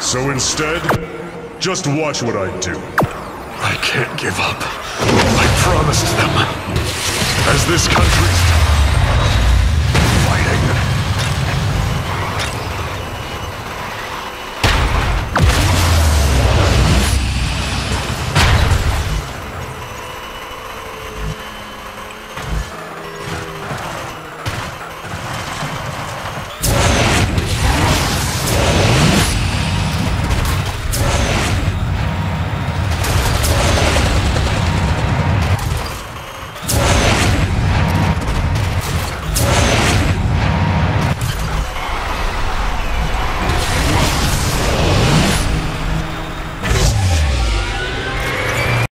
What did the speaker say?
So instead, just watch what I do. I can't give up. I promised them. As this country's